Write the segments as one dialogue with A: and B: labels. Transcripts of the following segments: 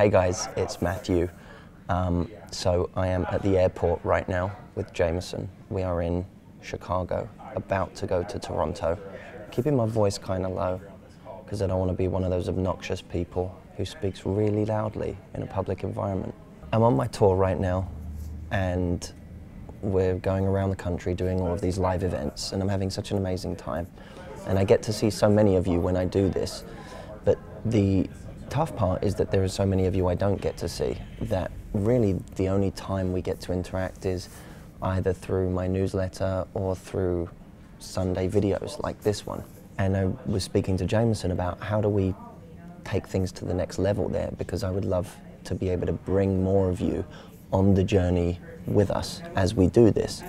A: Hey guys, it's Matthew. Um, so I am at the airport right now with Jameson. We are in Chicago, about to go to Toronto. Keeping my voice kind of low because I don't want to be one of those obnoxious people who speaks really loudly in a public environment. I'm on my tour right now and we're going around the country doing all of these live events and I'm having such an amazing time. And I get to see so many of you when I do this. But the tough part is that there are so many of you I don't get to see that really the only time we get to interact is either through my newsletter or through Sunday videos like this one. And I was speaking to Jameson about how do we take things to the next level there because I would love to be able to bring more of you on the journey with us as we do this.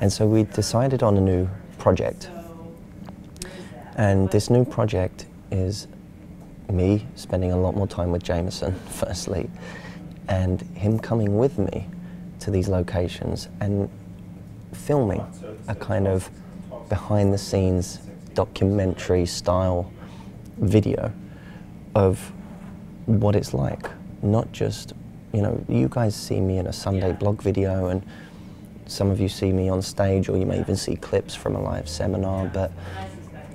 A: And so we decided on a new project. And this new project is me spending a lot more time with Jameson, firstly, and him coming with me to these locations and filming a kind of behind the scenes documentary style video of what it's like. Not just, you know, you guys see me in a Sunday blog video and some of you see me on stage or you may even see clips from a live seminar, but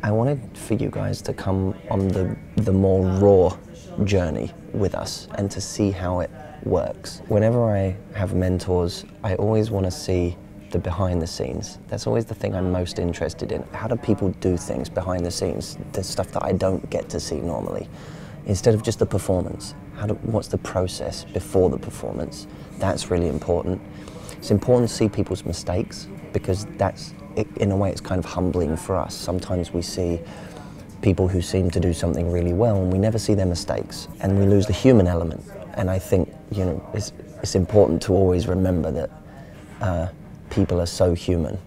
A: I wanted for you guys to come on the, the more raw journey with us and to see how it works. Whenever I have mentors, I always want to see the behind the scenes. That's always the thing I'm most interested in. How do people do things behind the scenes? The stuff that I don't get to see normally. Instead of just the performance, how do, what's the process before the performance? That's really important. It's important to see people's mistakes because that's in a way, it's kind of humbling for us. Sometimes we see people who seem to do something really well and we never see their mistakes and we lose the human element. And I think, you know, it's, it's important to always remember that uh, people are so human.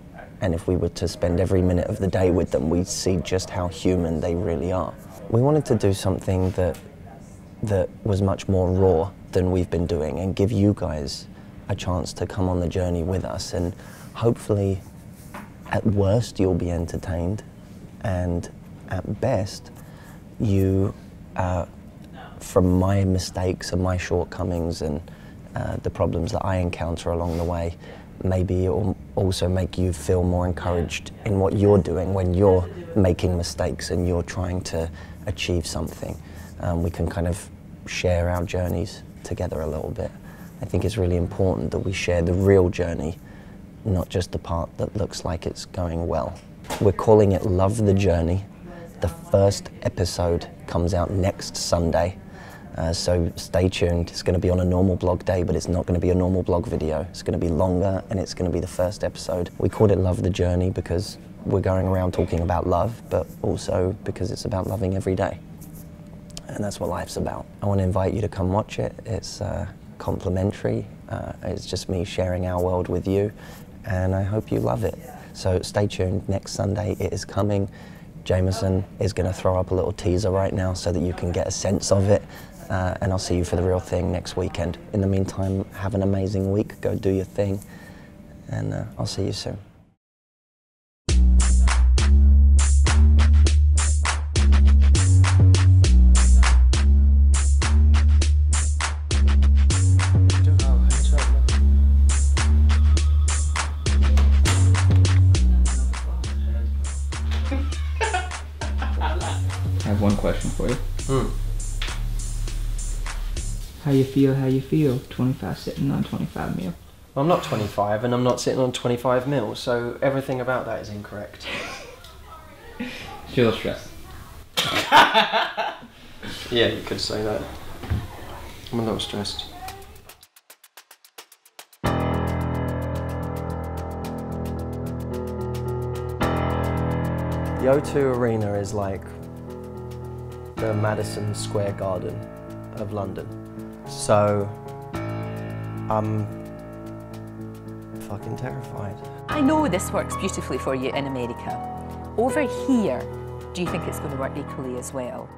A: And if we were to spend every minute of the day with them, we'd see just how human they really are. We wanted to do something that, that was much more raw than we've been doing and give you guys a chance to come on the journey with us and hopefully at worst, you'll be entertained, and at best, you, uh, from my mistakes and my shortcomings and uh, the problems that I encounter along the way, maybe it'll also make you feel more encouraged in what you're doing when you're making mistakes and you're trying to achieve something. Um, we can kind of share our journeys together a little bit. I think it's really important that we share the real journey not just the part that looks like it's going well. We're calling it Love the Journey. The first episode comes out next Sunday. Uh, so stay tuned. It's going to be on a normal blog day, but it's not going to be a normal blog video. It's going to be longer and it's going to be the first episode. We called it Love the Journey because we're going around talking about love, but also because it's about loving every day. And that's what life's about. I want to invite you to come watch it. It's uh, complimentary. Uh, it's just me sharing our world with you and I hope you love it. So stay tuned. Next Sunday it is coming. Jameson is going to throw up a little teaser right now so that you can get a sense of it. Uh, and I'll see you for the real thing next weekend. In the meantime, have an amazing week. Go do your thing. And uh, I'll see you soon.
B: One question for you.
A: Hmm.
B: How you feel, how you feel, 25 sitting on 25 mil.
A: I'm not 25 and I'm not sitting on 25 mil, so everything about that is incorrect.
B: Feel stressed.
A: yeah, you could say that. I'm a little stressed. The O2 Arena is like the Madison Square Garden of London. So I'm fucking terrified.
C: I know this works beautifully for you in America. Over here, do you think it's going to work equally as well?